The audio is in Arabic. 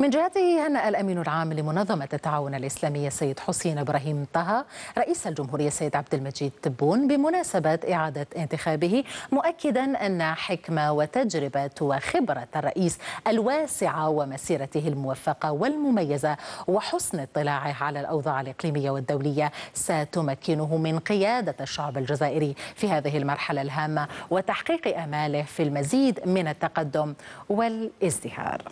من جهته هنأ الأمين العام لمنظمة التعاون الإسلامي السيد حسين إبراهيم طه رئيس الجمهورية السيد عبد المجيد تبون بمناسبة إعادة انتخابه مؤكدا أن حكمة وتجربة وخبرة الرئيس الواسعة ومسيرته الموفقة والمميزة وحسن اطلاعه على الأوضاع الإقليمية والدولية ستمكنه من قيادة الشعب الجزائري في هذه المرحلة الهامة وتحقيق آماله في المزيد من التقدم والازدهار.